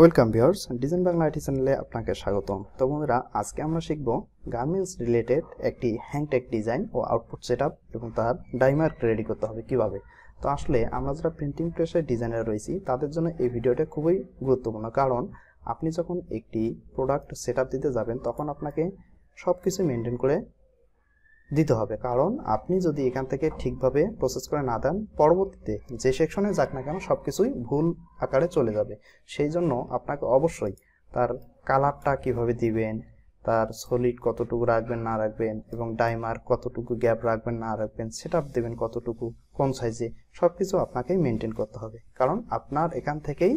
Welcome viewers design Bangla IT চ্যানেলে আপনাকে স্বাগতম। তো বন্ধুরা, আজকে আমরা শিখব গার্মেন্টস রিলেটেড একটি হ্যাংটেক ডিজাইন ও আউটপুট সেটআপ এবং তার ডাইমার্ক রেডি করতে হবে কীভাবে। তো আসলে আমরা যারা প্রিন্টিং প্রেসের ডিজাইনার রয়েছি, তাদের জন্য এই ভিডিওটা খুবই গুরুত্বপূর্ণ। কারণ আপনি যখন একটি প্রোডাক্ট সেটআপ দিতে যাবেন, তখন আপনাকে সব কিছু মেনটেন করে দিতে হবে। কারণ আপনি যদি এখান থেকে ঠিকভাবে প্রসেস করে না দেন, পরবর্তীতে যে সেকশনে যাক না কেন সব কিছুই ভুল আকারে চলে যাবে। সেই জন্য আপনাকে অবশ্যই তার কালারটা কীভাবে দিবেন, তার সলিড কতটুকু রাখবেন, না রাখবেন এবং ডাইমার কতটুকু গ্যাপ রাখবেন, না রাখবেন সেট আপ দেবেন কতটুকু, কোন সাইজে সব কিছু আপনাকেই মেনটেন করতে হবে। কারণ আপনার এখান থেকেই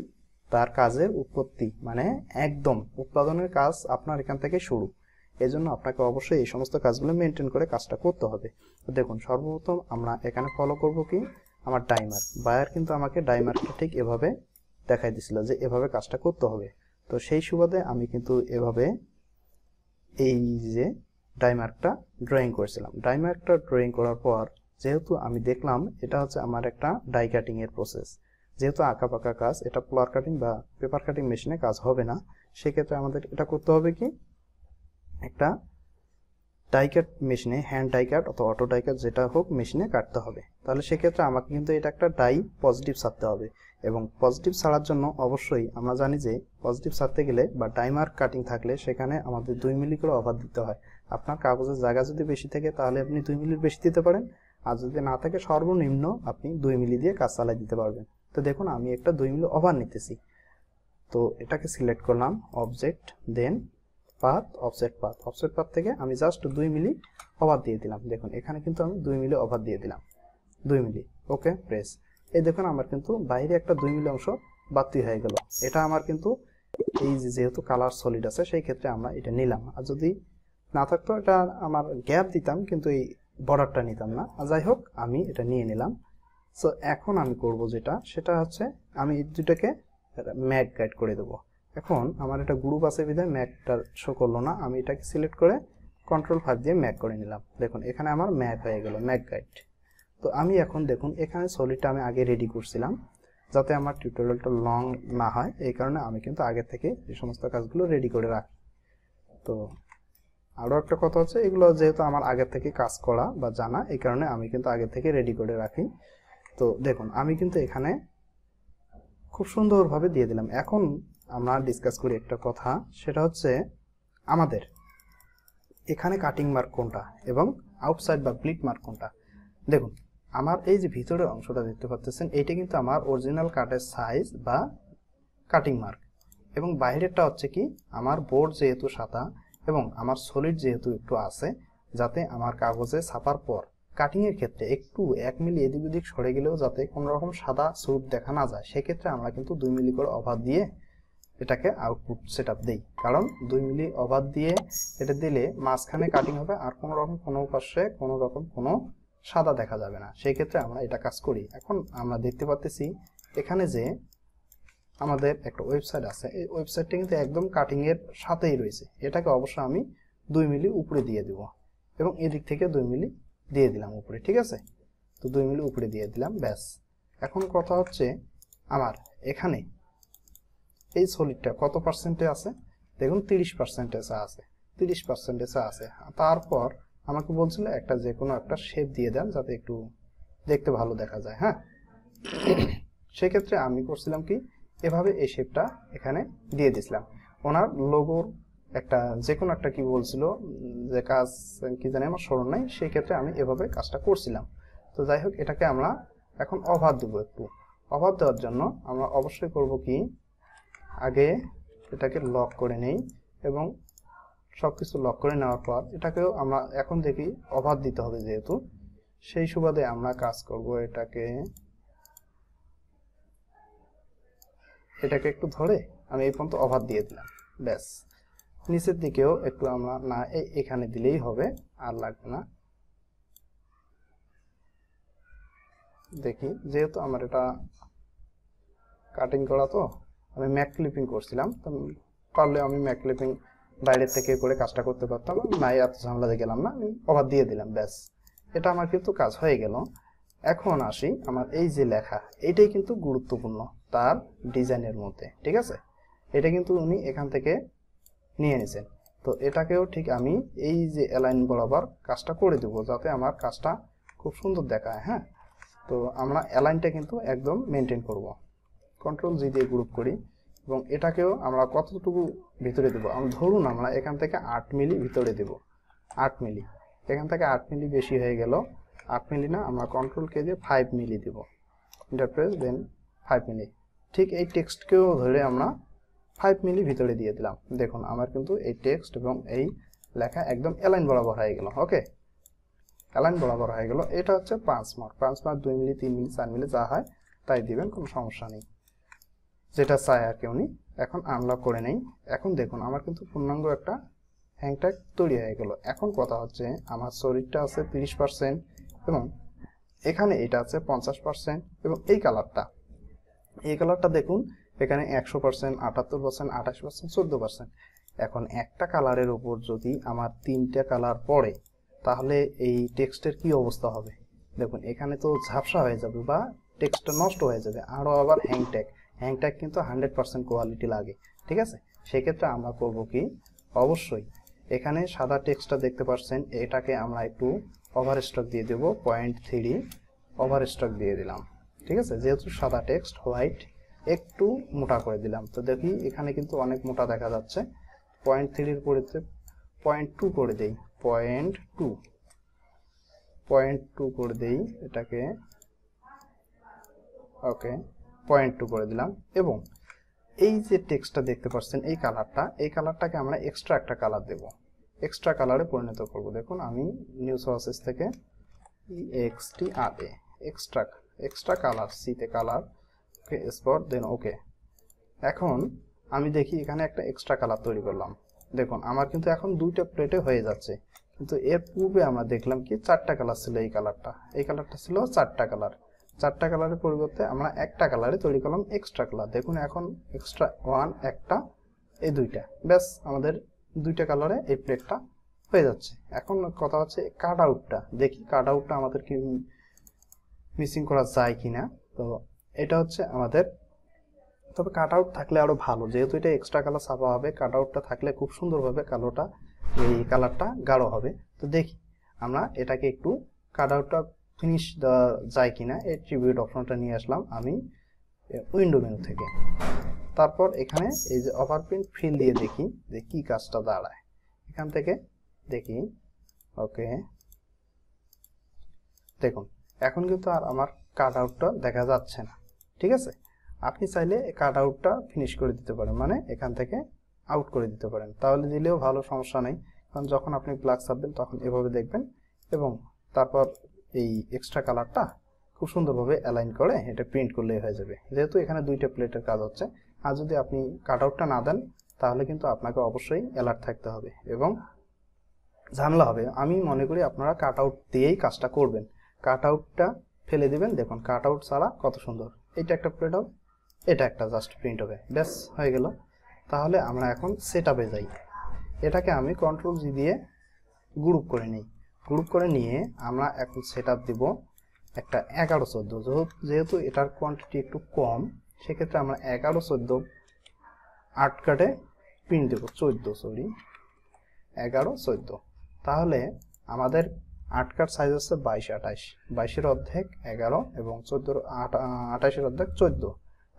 তার কাজের উৎপত্তি মানে একদম উৎপাদনের কাজ আপনার এখান থেকে শুরু। জন্য আপনাকে অবশ্যই এই সমস্ত কাজগুলো মেনটেন করে কাজটা করতে হবে। দেখুন, সর্বপ্রথম আমরা এখানে ফলো করব কি? আমার ডাইমার বায়ার কিন্তু আমাকে ডাইমারটা ঠিক এভাবে দেখাই দিছিল যে এভাবে কাজটা করতে হবে। তো সেই সুবাদে আমি কিন্তু এভাবে এই যে ডাইমার্কটা ড্রয়িং করেছিলাম। ডাইমার্কটা ড্রয়িং করার পর যেহেতু আমি দেখলাম, এটা হচ্ছে আমার একটা ডাই কাটিং এর প্রসেস যেহেতু আঁকা পাকা কাজ, এটা প্লার কাটিং বা পেপার কাটিং মেশিনে কাজ হবে না, সেক্ষেত্রে আমাদের এটা করতে হবে কি? একটা ডাইকাট মেশিনে হ্যান্ড ডাইকাট অথবা অটো ডাইকাট যেটা হোক মেশিনে কাটতে হবে। তাহলে সেক্ষেত্রে আমাকে কিন্তু এটা একটা ডাই পজিটিভ ছাড়তে হবে এবং পজিটিভ ছাড়ার জন্য অবশ্যই আমরা জানি যে পজিটিভ ছাড়তে গেলে বা ডাইমার্ক কাটিং থাকলে সেখানে আমাদের দুই মিলি করে অফার দিতে হয়। আপনার কাগজের জায়গা যদি বেশি থাকে তাহলে আপনি দুই মিলির বেশি দিতে পারেন আর যদি না থাকে সর্বনিম্ন আপনি দুই মিলি দিয়ে কাজ চালাই দিতে পারবেন। তো দেখুন আমি একটা দুই মিলি ওভার নিতেছি। তো এটাকে সিলেক্ট করলাম object then path offset path offset path থেকে আমি জাস্ট দুই মিলি ওভার দিয়ে দিলাম। দেখুন, এখানে কিন্তু আমি দুই মিলি ওভার দিয়ে দিলাম। দুই মিলি ওকে প্রেস এই দেখুন, আমার কিন্তু বাইরে একটা দুই মিলি অংশ বাতি হয়ে গেল। এটা আমার কিন্তু এই যেহেতু কালার সলিড আছে, সেই ক্ষেত্রে আমরা এটা নিলাম। আর যদি না থাকতো, এটা আমার গ্যাপ দিতাম, কিন্তু এই বর্ডারটা নিতাম না। যাই হোক, আমি এটা নিয়ে নিলাম। সো এখন আমি করব যেটা, সেটা হচ্ছে আমি দুটাকে ম্যাক গাইড করে দেবো। এখন আমার এটা গ্রুপ আছে বিধায় ম্যাকটা শো করল না, আমি এটাকে সিলেক্ট করে কন্ট্রোল ফাইভ দিয়ে ম্যাক করে নিলাম। দেখুন, এখানে আমার ম্যাক হয়ে গেল, ম্যাক গাইড তো আমি এখন দেখুন, এখানে সলিডটা আমি আগে রেডি করছিলাম, যাতে আমার টিউটোরিয়ালটা লং না হয়, এই কারণে আমি কিন্তু আগে থেকে এই সমস্ত কাজগুলো রেডি করে রাখি তো আরও একটা কথা হচ্ছে, এগুলো যেহেতু আমার আগে থেকে কাজ করা বা জানা, এই কারণে আমি কিন্তু আগে থেকে রেডি করে রাখি। তো দেখুন, আমি কিন্তু এখানে খুব সুন্দরভাবে দিয়ে দিলাম। এখন আমরা ডিসকাস করি একটা কথা, সেটা হচ্ছে আমাদের। এখানে কাটিং মার্ক কোনটা এবং আউটসাইড বা প্লিট মার্ক কোনটা? দেখুন, আমার এই যে ভিতরের অংশটা দেখতে পাচ্ছেন, এইটা কিন্তু আমার অরিজিনাল কাটের সাইজ বা কাটিং মার্ক এবং বাইরেরটা হচ্ছে কি, আমার বোর্ড যেহেতু সাদা এবং আমার সলিড যেহেতু একটু আছে, যাতে আমার কাগজে ছাপার পর কাটিংয়ের ক্ষেত্রে একটু এক মিলি এদিক ওদিক সরে গেলেও যাতে কোনো রকম সাদা স্যুট দেখা না যায়, সেক্ষেত্রে আমরা কিন্তু দুই মিলি করে অভার দিয়ে এটাকে আউটপুট সেট আপ দিই। কারণ দুই মিলি ওভার দিয়ে এটা দিলে মাঝখানে কাটিং হবে, আর কোনো রকম, কোনো পাশে কোনো রকম, কোনো সাদা দেখা যাবে না। সেই ক্ষেত্রে আমরা এটা কাজ করি। এখন আমরা দেখতে পাচ্ছি এখানে যে আমাদের একটা ওয়েবসাইট আছে, এই ওয়েবসাইটটা কিন্তু একদম কাটিংয়ের সাথেই রয়েছে। এটাকে অবশ্য আমি দুই মিলি উপরে দিয়ে দিব এবং এদিক থেকে দুই মিলি দিয়ে দিলাম উপরে, ঠিক আছে? তো দুই মিলি উপরে দিয়ে দিলাম, ব্যাস। এখন কথা হচ্ছে আমার এখানে এই সলিডটা কত পার্সেন্টে আছে? দেখুন, তিরিশ পার্সেন্টেজে আছে, তিরিশ পার্সেন্টেজে আছে। তারপর আমাকে বলছিল একটা যে কোনো একটা শেপ দিয়ে দেন যাতে একটু দেখতে ভালো দেখা যায় হ্যাঁ? সেক্ষেত্রে আমি করছিলাম কি, এভাবে এই শেপটা এখানে দিয়ে দিছিলাম ওনার লোগোর একটা যে কোনো একটা কি বলছিল, যে কাজ কি জানি আমার স্মরণ নাই সেই ক্ষেত্রে আমি এভাবে কাজটা করছিলাম। তো যাই হোক, এটাকে আমরা এখন অভার দেবো একটু। অভার দেওয়ার জন্য আমরা অবশ্যই করব কি আগে এটাকে লক করে নেই এবং সব কিছু লক করে নেওয়ার পর এটাকেও আমরা এখন দেখি অভার দিতে হবে যেহেতু। সেই সুবাদে আমরা কাজ করব এটাকে। এটাকে একটু ধরে আমি এই পর্যন্ত অভার দিয়ে দিলাম। ব্যাস। নিচের দিকেও একটু আমরা না এখানে দিলেই হবে, আর লাগবে না। দেখি, যেহেতু আমার এটা কাটিং করা তো আমি ম্যাক ক্লিপিং করছিলাম, তো পারলে আমি ম্যাক ক্লিপিং বাইরের থেকে করে কাজটা করতে পারতাম। নাই, এত ঝামেলাতে গেলাম না, আমি অভার দিয়ে দিলাম, ব্যাস। এটা আমার কিন্তু কাজ হয়ে গেল। এখন আসি আমার এই যে লেখা, এটাই কিন্তু গুরুত্বপূর্ণ তার ডিজাইনের মধ্যে, ঠিক আছে? এটা কিন্তু উনি এখান থেকে নিয়ে নিয়েছেন তো এটাকেও ঠিক আমি এই যে অ্যালাইন বরাবর কাজটা করে দেবো, যাতে আমার কাজটা খুব সুন্দর দেখায় হ্যাঁ? তো আমরা অ্যালাইনটা কিন্তু একদম মেনটেন করব। কন্ট্রোল জি দিয়ে গ্রুপ করি এবং এটাকেও আমরা কতটুকু ভিতরে দেবো? আমরা ধরুন আমরা এখান থেকে আট মিলি ভিতরে দেব। আট মিলি। এখান থেকে আট মিলি বেশি হয়ে গেল। আট মিলি না, আমরা কন্ট্রোল কে দিয়ে ফাইভ মিলি দেব। Enter press then five milli. ঠিক এই টেক্সটকেও ধরে আমরা ফাইভ মিলি ভিতরে দিয়ে দিলাম। দেখুন, আমার কিন্তু এই টেক্সট এবং এই লেখা একদম অ্যালাইন বরাবর হয়ে গেল। ওকে অ্যালাইন বরাবর হয়ে গেল। এটা হচ্ছে পাঁচ মার্ক পাঁচ মার্ক দুই মিলি, তিন মিলি, চার মিলি, যা হয়, তাই দিবেন, কোনো সমস্যা নেই। যেটা চায় আর কি উনি, এখন আনলক করে নেই। এখন দেখুন, আমার কিন্তু পূর্ণাঙ্গ একটা হ্যাংট্যাগ তৈরি হয়ে গেল। এখন কথা হচ্ছে, আমার শরীরটা আছে তিরিশ পার্সেন্ট এবং এখানে এটা আছে পঞ্চাশ পার্সেন্ট এবং এই কালারটা এই কালারটা দেখুন, এখানে একশো পার্সেন্ট আটাত্তর পার্সেন্ট আঠাশ পার্সেন্ট চোদ্দ পার্সেন্ট এখন একটা কালারের উপর যদি আমার তিনটা কালার পড়ে, তাহলে এই টেক্সটের কি অবস্থা হবে? দেখুন, এখানে তো ঝাপসা হয়ে যাবে বা টেক্সটটা নষ্ট হয়ে যাবে আরও আবার হ্যাংট্যাগ হ্যাংট্যাগ কিন্তু হান্ড্রেড পার্সেন্ট কোয়ালিটি লাগে, ঠিক আছে? সেক্ষেত্রে আমরা করব কি? অবশ্যই, এখানে সাদা টেক্সটটা দেখতে পাচ্ছেন, এটাকে আমরা একটু ওভার স্টক দিয়ে দেবো পয়েন্ট থ্রি ওভার স্টক দিয়ে দিলাম, ঠিক আছে? যেহেতু সাদা টেক্সট হোয়াইট একটু মোটা করে দিলাম, তো দেখি এখানে কিন্তু অনেক মোটা দেখা যাচ্ছে। পয়েন্ট থ্রির পরিতে পয়েন্ট টু করে দেই পয়েন্ট টু পয়েন্ট টু করে দেই এটাকে ওকে পয়েন্ট টু করে দিলাম এবং এই যে টেক্সটটা দেখতে পাচ্ছেন, এই কালারটা এই কালারটাকে আমরা এক্সট্রা একটা কালার দেব। এক্সট্রা কালারে পরিণত করব। দেখুন, আমি নিউ সোর্সেস থেকে এক্সটি আর এ এক্সট্রা এক্সট্রা কালার সিতে কালার স্পট দেন ওকে এখন আমি দেখি এখানে একটা এক্সট্রা কালার তৈরি করলাম। দেখুন, আমার কিন্তু এখন দুইটা প্লেটে হয়ে যাচ্ছে। কিন্তু এর পূর্বে আমরা দেখলাম কি, চারটা কালার ছিল এই কালারটা এই কালারটা ছিল চারটা কালার চারটা কালারের পরিবর্তে আমরা একটা কালারে তৈরি করলাম এক্সট্রা কালার দেখুন এখন এক্সট্রা ওয়ান একটা, এই দুইটা। ব্যাস, আমাদের দুইটা কালারে এই প্লেটটা হয়ে যাচ্ছে। এখন কথা হচ্ছে কাট আউটটা দেখি কাট আউটটা আমাদের কি মিসিং করা যায় কিনা। তো এটা হচ্ছে আমাদের, তবে কাট আউট থাকলে আরও ভালো। যেহেতু এটা এক্সট্রা কালার ছাপা হবে কাট আউটটা থাকলে খুব সুন্দরভাবে কালোটা এই কালারটা গাঢ় হবে। তো দেখি আমরা এটাকে একটু কাট আউটটা ফিনিশ দেওয়া যায় কিনা ট্রিবিউট অপশনটা নিয়ে আসলাম আমি উইন্ডো মেনু থেকে। তারপর এখানে এই যে ওভারপ্রিন্ট ফিল দিয়ে দেখি যে কি কাজটা দাঁড়ায়। এখান থেকে দেখি, ওকে। দেখুন, এখন কিন্তু আর আমার কাট আউটটা দেখা যাচ্ছে না, ঠিক আছে? আপনি চাইলে কাট আউটটা ফিনিশ করে দিতে পারেন মানে এখান থেকে আউট করে দিতে পারেন। তাহলে দিলেও ভালো সমস্যা নেই, কারণ যখন আপনি প্লাগ ছাপবেন তখন এভাবে দেখবেন এবং তারপর এই এক্সট্রা কালারটা খুব সুন্দরভাবে অ্যালাইন করে এটা প্রিন্ট করলেই হয়ে যাবে। যেহেতু এখানে দুইটা প্লেটের কাজ হচ্ছে, আর যদি আপনি কাট আউটটা না দেন, তাহলে কিন্তু আপনাকে অবশ্যই অ্যালার্ট থাকতে হবে এবং ঝামেলা হবে। আমি মনে করি আপনারা কাট আউট দিয়েই কাজটা করবেন। কাট আউটটা ফেলে দিবেন, দেখুন কাট আউট ছাড়া কত সুন্দর। এটা একটা প্লেট হবে, এটা একটা জাস্ট প্রিন্ট হবে। ব্যাস, হয়ে গেল। তাহলে আমরা এখন সেট আপে যাই। এটাকে আমি কন্ট্রোল জি দিয়ে গ্রুপ করে নিই। গ্রুপ করে নিয়ে আমরা এখন সেট আপ দিব একটা এগারো চোদ্দ। যেহেতু এটার কোয়ান্টিটি একটু কম, সেক্ষেত্রে আমরা এগারো চোদ্দ আট কাটে প্রিন্ট দেবো, চোদ্দ সরি এগারো চোদ্দ। তাহলে আমাদের আট কাট সাইজ হচ্ছে বাইশ, আঠাইশ। বাইশের অর্ধেক এগারো এবং চোদ্দোর আঠাশের অর্ধেক চোদ্দ।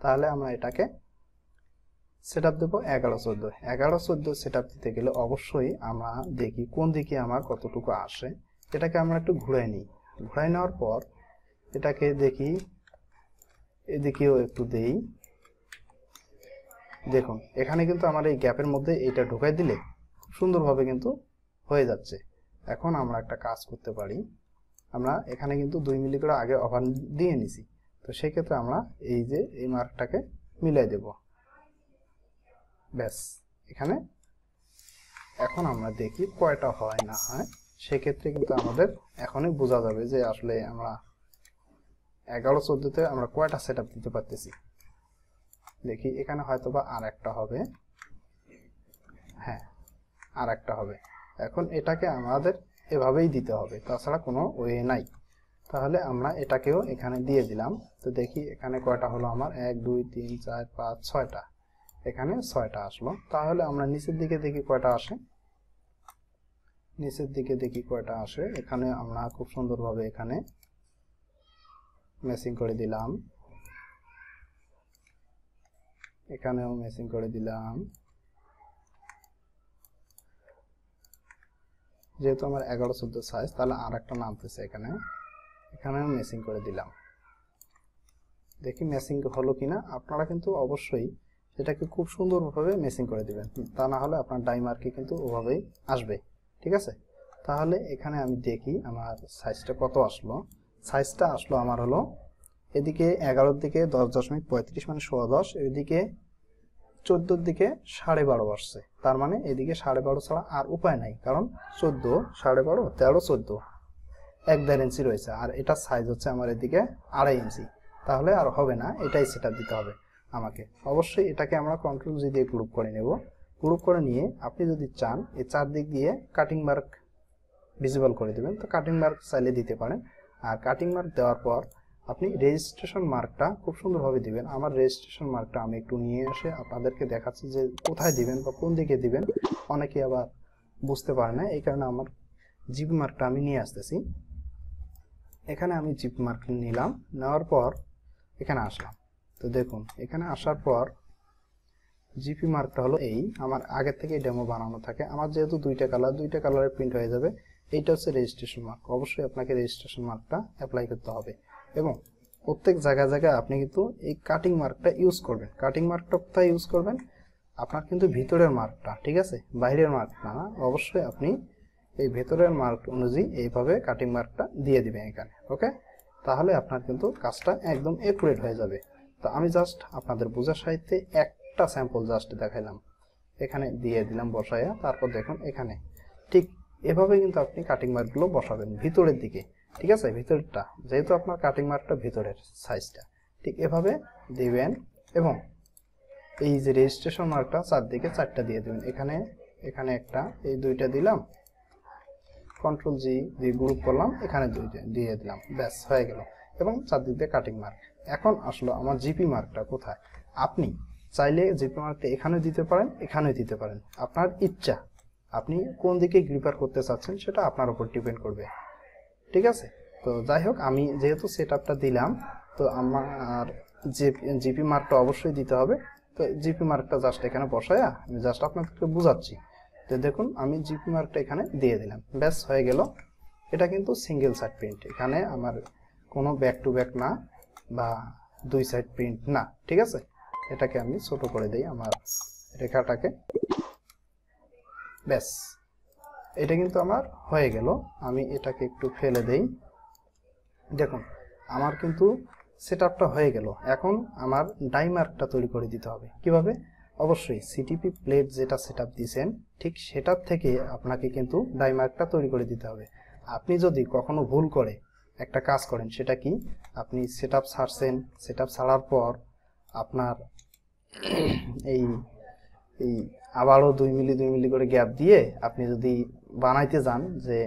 তাহলে আমরা এটাকে সেট আপ দেবো এগারো চোদ্দ। এগারো চোদ্দ সেট আপ দিতে গেলে অবশ্যই আমরা দেখি কোন দিকে আমার কতটুকু আসে। এটাকে আমরা একটু ঘুরাই নিই। ঘুরাই নেওয়ার পর এটাকে দেখি, এদিকেও একটু দেই। দেখুন, এখানে কিন্তু আমার এই গ্যাপের মধ্যে এইটা ঢুকাই দিলে সুন্দরভাবে কিন্তু হয়ে যাচ্ছে। এখন আমরা একটা কাজ করতে পারি। আমরা এখানে কিন্তু দুই মিলি করে আগে ওভান দিয়ে নিছি। তো সেক্ষেত্রে আমরা এই যে এই মার্কটাকে মিলাই দেব। ব্যাস, এখানে। এখন আমরা দেখি কয়টা হয়, না হয়। সেক্ষেত্রে কিন্তু আমাদের এখনই বোঝা যাবে যে আসলে আমরা এগারো, চোদ্দোতে আমরা কয়টা সেট দিতে পারতেছি। দেখি, এখানে হয়তো বা আর একটা হবে। হ্যাঁ আর একটা হবে। এখন এটাকে আমাদের এভাবেই দিতে হবে, তাছাড়া কোনো ওয়ে নাই। তাহলে আমরা এটাকেও এখানে দিয়ে দিলাম। তো দেখি, এখানে কয়টা হলো আমার? এক, দুই, তিন, চার, পাঁচ, ছয়টা। এখানে ছয়টা আসলো। তাহলে আমরা নিচের দিকে দেখি কয়টা আসে। নিচের দিকে দেখি কয়টা আসে। এখানে আমরা খুব সুন্দরভাবে এখানে ম্যাচিং করে দিলাম। এখানেও মেসিং করে দিলাম। যেহেতু আমার এগারো চোদ্দ সাইজ তাহলে আর একটা নামতেছে এখানে। এখানেও মেসিং করে দিলাম। দেখি ম্যাচিং হলো কিনা। আপনারা কিন্তু অবশ্যই সেটাকে খুব সুন্দরভাবে মেসিং করে দিবেন। তা না হলে আপনার ডাইমার্কে কিন্তু ওভাবেই আসবে, ঠিক আছে? তাহলে এখানে আমি দেখি আমার সাইজটা কত আসলো। সাইজটা আসলো আমার হলো এদিকে এগারোর দিকে দশ দশমিক পঁয়ত্রিশ মানে ষোলো দশ, এদিকে চোদ্দোর দিকে সাড়ে বারো আসছে। তার মানে এদিকে সাড়ে বারো ছাড়া আর উপায় নাই, কারণ চোদ্দ, সাড়ে বারো, তেরো, চোদ্দ এক দেড় ইঞ্চি রয়েছে, আর এটার সাইজ হচ্ছে আমার এদিকে আড়াই ইঞ্চি তাহলে আর হবে না, এটাই সেটা দিতে হবে। আমাকে। অবশ্যই এটাকে আমরা কন্ট্রোল জি দিয়ে গ্রুপ করে নেব। গ্রুপ করে নিয়ে আপনি যদি চান, এই চারদিক দিয়ে কাটিং মার্ক ভিজিবল করে দেবেন, তো কাটিং মার্ক চাইলে দিতে পারেন। আর কাটিং মার্ক দেওয়ার পর আপনি রেজিস্ট্রেশন মার্কটা খুব সুন্দরভাবে দিবেন। আমার রেজিস্ট্রেশন মার্কটা আমি একটু নিয়ে এসে আপনাদেরকে দেখাচ্ছি যে কোথায় দিবেন বা কোন দিকে দিবেন। অনেকে আবার বুঝতে পারে না, এই কারণে আমার জিপ মার্কটা আমি নিয়ে আসতেছি। এখানে আমি জিপ মার্ক নিলাম, নেওয়ার পর এখানে আসলাম। তো দেখুন, এখানে আসার পর জিপি মার্কটা হলো এই। আমার আগের থেকে ডেমো বানানো থাকে। আমার যেহেতু দুইটা কালার দুইটা কালারের প্রিন্ট হয়ে যাবে, এইটা হচ্ছে রেজিস্ট্রেশন মার্ক অবশ্যই আপনাকে রেজিস্ট্রেশন মার্কটা অ্যাপ্লাই করতে হবে। এবং প্রত্যেক জায়গায় জায়গায় আপনি কিন্তু এই কাটিং মার্কটা ইউজ করবেন। কাটিং মার্কটা কোথায় ইউজ করবেন? আপনার কিন্তু ভিতরের মার্কটা ঠিক আছে? বাইরের মার্ক না। অবশ্যই আপনি এই ভেতরের মার্ক অনুযায়ী এইভাবে কাটিং মার্কটা দিয়ে দিবেন এখানে ওকে তাহলে আপনার কিন্তু কাজটা একদম একুরেট হয়ে যাবে। তো আমি জাস্ট আপনাদের বোঝার সাহিত্যে একটা স্যাম্পল জাস্ট দেখাইলাম। এখানে দিয়ে দিলাম বসাইয়া তারপর দেখুন এখানে। ঠিক এভাবে কিন্তু আপনি কাটিং মার্কগুলো বসাবেন ভিতরের দিকে। ঠিক আছে? ভিতরটা যেহেতু আপনার কাটিং মার্কটা ভিতরের সাইজটা ঠিক এভাবে দিবেন এবং এই যে রেজিস্ট্রেশন মার্কটা চারদিকে চারটা দিয়ে দেবেন। এখানে এখানে একটা, এই দুইটা দিলাম। কন্ট্রোল জি দিয়ে গ্রুপ করলাম, এখানে দুইটা দিয়ে দিলাম। ব্যাস, হয়ে গেল। এবং চারদিক দিয়ে কাটিং মার্ক এখন আসলো আমার জিপি মার্কটা কোথায়? আপনি চাইলে জিপি মার্কটা এখানেও দিতে পারেন, এখানেও দিতে পারেন। আপনার ইচ্ছা, আপনি কোন দিকে গ্রিপার করতে চাচ্ছেন সেটা আপনার উপর ডিপেন্ড করবে। ঠিক আছে? তো যাই হোক, আমি যেহেতু সেট দিলাম, তো আমার জিপি মার্কটা অবশ্যই দিতে হবে। তো জিপি মার্কটা জাস্ট এখানে বসায়া আমি জাস্ট আপনাদেরকে বুঝাচ্ছি। তো দেখুন, আমি জিপি মার্কটা এখানে দিয়ে দিলাম। ব্যাস, হয়ে গেল। এটা কিন্তু সিঙ্গেল সাইড প্রিন্ট এখানে আমার কোনো ব্যাক টু ব্যাক না বা দুই সাইড প্রিন্ট না, ঠিক আছে? এটাকে আমি ছোট করে দিই আমার রেখাটাকে। ব্যাস, এটা কিন্তু আমার হয়ে গেল। আমি এটাকে একটু ফেলে দেই। দেখুন, আমার কিন্তু সেট হয়ে গেল। এখন আমার ডাইমার্কটা তৈরি করে দিতে হবে। কীভাবে? অবশ্যই সিটিপি প্লেট যেটা সেট আপ দিয়েছেন, ঠিক সেটার থেকে আপনাকে কিন্তু ডাইমার্কটা তৈরি করে দিতে হবে। আপনি যদি কখনো ভুল করে একটা কাজ করেন, সেটা কি? আপনি সেট আপ ছাড়ছেন সেট আপ ছাড়ার পর আপনার এই এই আবারও দুই মিলি দুই মিলি করে গ্যাপ দিয়ে আপনি যদি বানাইতে যান যে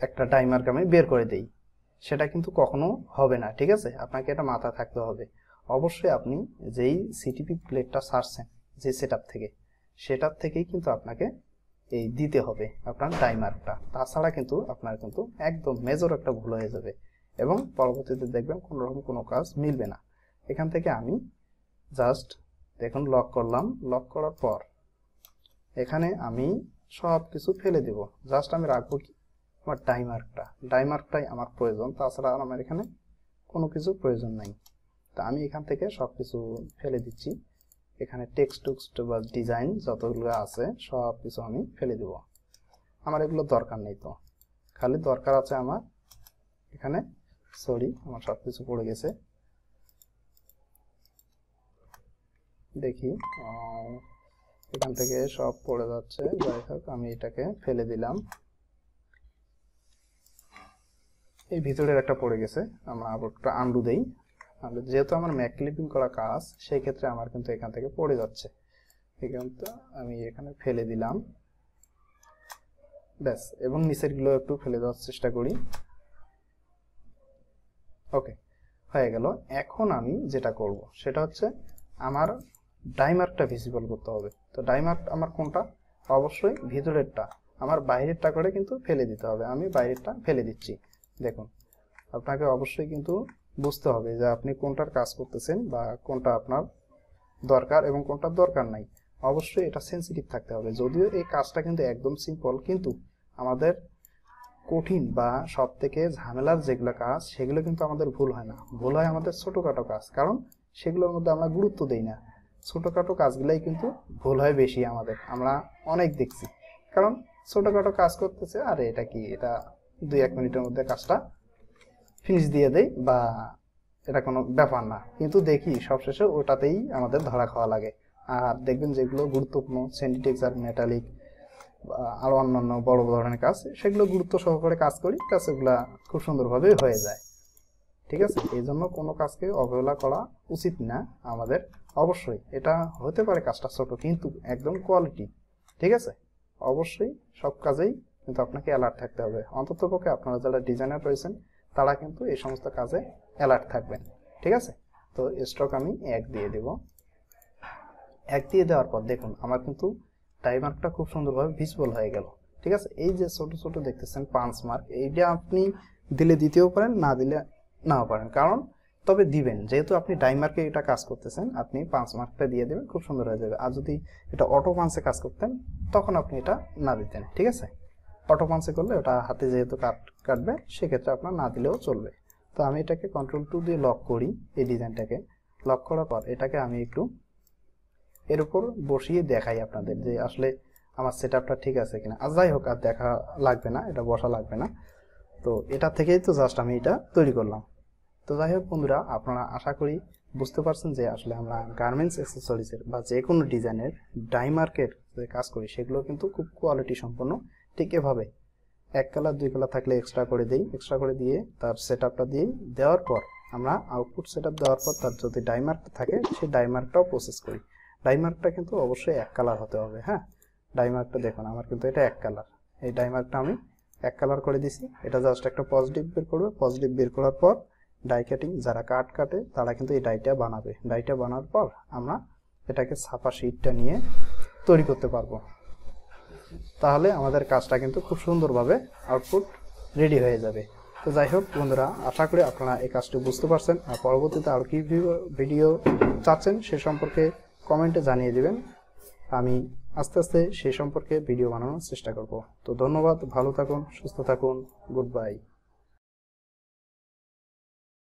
একটা টাইমারকে আমি বের করে দেই, সেটা কিন্তু কখনো হবে না, ঠিক আছে? আপনাকে এটা মাথা থাকতে হবে। অবশ্যই আপনি যেই সিটিপি প্লেটটা সারছেন, যে সেট থেকে, সেটার থেকেই কিন্তু আপনাকে এই দিতে হবে আপনার টাইমারটা তাছাড়া কিন্তু আপনার কিন্তু একদম মেজর একটা ভুল হয়ে যাবে এবং পরবর্তীতে দেখবেন কোনো রকম কোনো কাজ মিলবে না। এখান থেকে আমি জাস্ট দেখুন লক করলাম। লক করার পর এখানে আমি সব কিছু ফেলে দেব। জাস্ট আমি রাখব কি? আমার টাইমার্কটা ডাইমার্কটাই আমার প্রয়োজন। তাছাড়া আমার এখানে কোনো কিছু প্রয়োজন নাই। তা আমি এখান থেকে সব কিছু ফেলে দিচ্ছি। এখানে টেক্সট টুক্সট বা ডিজাইন যতগুলো আছে, সব কিছু আমি ফেলে দেব। আমার এগুলো দরকার নেই তো। খালি দরকার আছে আমার এখানে সরি আমার সব কিছু পড়ে গেছে। দেখি এখান থেকে সব পড়ে যাচ্ছে। যাই হোক, আমি এটাকে ফেলে দিলাম। এই ভিতরের একটা পড়ে গেছে। আমরা আবার একটা আন্ডু দেই। যেহেতু আমার ম্যাক ক্লিপিং করা কাজ সেই ক্ষেত্রে আমার কিন্তু এখান থেকে পড়ে যাচ্ছে। এখান তো আমি এখানে ফেলে দিলাম। ব্যাস, এবং নিচেরগুলো একটু ফেলে দেওয়ার চেষ্টা করি। ওকে, হয়ে গেল। এখন আমি যেটা করব, সেটা হচ্ছে আমার ডাইমার্কটা ভিজিবল করতে হবে। তো ডাইমার্ক আমার কোনটা? অবশ্যই ভিতরেরটা। আমার বাইরেরটা করে কিন্তু ফেলে দিতে হবে। আমি বাইরেরটা ফেলে দিচ্ছি। দেখুন, আপনাকে অবশ্যই কিন্তু বুঝতে হবে যে আপনি কোনটার কাজ করতেছেন বা কোনটা আপনার দরকার এবং কোনটার দরকার নাই। অবশ্যই এটা সেন্সিটিভ থাকতে হবে। যদিও এই কাজটা কিন্তু একদম সিম্পল কিন্তু আমাদের কঠিন বা সব থেকে ঝামেলার যেগুলো কাজ, সেগুলো কিন্তু আমাদের ভুল হয় না। ভুল হয় আমাদের ছোটোখাটো কাজ, কারণ সেগুলোর মধ্যে আমরা গুরুত্ব দিই না। ছোটোখাটো কাজগুলাই কিন্তু ভুল হয় বেশি আমাদের। আমরা অনেক দেখছি। কারণ ছোটোখাটো কাজ করতেছে, আরে এটা কি? এটা দুই এক মিনিটের মধ্যে কাজটা ফিনিশ দিয়ে দেই বা এটা কোনো ব্যাপার না। কিন্তু দেখি সবশেষে ওটাতেই আমাদের ধরা খাওয়া লাগে। আর দেখবেন যেগুলো গুরুত্বপূর্ণ সেন্টিটেক্সার মেটালিক আরও অন্যান্য বড় ধরনের কাজ, সেগুলো গুরুত্ব সহকারে কাজ করি কাজগুলো খুব সুন্দরভাবে হয়ে যায়। ঠিক আছে? এই জন্য কোনো কাজকে অবহেলা করা উচিত না আমাদের। অবশ্যই এটা হতে পারে কাজটা ছোট, কিন্তু একদম কোয়ালিটি ঠিক আছে? অবশ্যই সব কাজেই কিন্তু আপনাকে অ্যালার্ট থাকতে হবে। অন্ততপক্ষে আপনারা যারা ডিজাইনার রয়েছেন তারা কিন্তু এই সমস্ত কাজে অ্যালার্ট থাকবেন, ঠিক আছে? তো স্টক আমি এক দিয়ে দেব। এক দিয়ে দেওয়ার পর দেখুন, আমার কিন্তু টাইমারটা খুব সুন্দরভাবে ভিজিবল হয়ে গেল, ঠিক আছে? এই যে ছোট ছোট দেখতেছেন পাঁচ মার্ক এইটা আপনি দিলে দিতেও পারেন, না দিলে নাও পারেন। কারণ তবে দিবেন, যেহেতু আপনি ডাইমার্কে এটা কাজ করতেছেন, আপনি পাঁচ মার্কটা দিয়ে দেবেন, খুব সুন্দর হয়ে যাবে। আর যদি এটা অটো পাঞ্চে কাজ করতেন, তখন আপনি এটা না দিতেন, ঠিক আছে? অটো পাঞ্চে করলে ওটা হাতে যেহেতু কাট, কাটবে, সেক্ষেত্রে আপনার না দিলেও চলবে। তো আমি এটাকে কন্ট্রোল টু দিয়ে লক করি এই ডিজাইনটাকে। লক করার পর এটাকে আমি একটু এর উপর বসিয়ে দেখাই আপনাদের যে আসলে আমার সেট ঠিক আছে কিনা। আর যাই হোক, আর দেখা লাগবে না, এটা বসা লাগবে না। তো এটা থেকেই তো জাস্ট আমি এটা তৈরি করলাম। তো যাই হোক বন্ধুরা, আপনারা আশা করি বুঝতে পারছেন যে আসলে আমরা গার্মেন্টস অ্যাক্সেসরিজের বা যে কোনো ডিজাইনের ডাইমার্কের যে কাজ করি, সেগুলো কিন্তু খুব কোয়ালিটি সম্পন্ন ঠিক এভাবে। এক কালার, দুই কালার থাকলে এক্সট্রা করে দিই। এক্সট্রা করে দিয়ে তার সেট আপটা দিই দেওয়ার পর আমরা আউটপুট সেট দেওয়ার পর তার যদি ডাইমার্ক থাকে, সেই ডাইমার্কটাও প্রসেস করি। ডাইমার্কটা কিন্তু অবশ্যই এক কালার হতে হবে হ্যাঁ? ডাইমার্কটা দেখুন, আমার কিন্তু এটা এক কালার। এই ডাইমার্কটা আমি এক কালার করে দিছি। এটা জাস্ট একটা পজিটিভ বের করবে। পজিটিভ বের করার পর ডাই কাটিং যারা কাট কাটে, তারা কিন্তু এই ডাইটা বানাবে। ডাইটা বানার পর আমরা এটাকে ছাপা শিটটা নিয়ে তৈরি করতে পারব। তাহলে আমাদের কাজটা কিন্তু খুব সুন্দরভাবে আউটপুট রেডি হয়ে যাবে। তো যাই হোক বন্ধুরা, আশা করি আপনারা এই কাজটি বুঝতে পারছেন। আর পরবর্তীতে আর কী ভিডিও চাচ্ছেন সে সম্পর্কে কমেন্টে জানিয়ে দেবেন। আমি আস্তে আস্তে সেই সম্পর্কে ভিডিও বানানোর চেষ্টা করব। তো ধন্যবাদ, ভালো থাকুন, সুস্থ থাকুন গুড বাই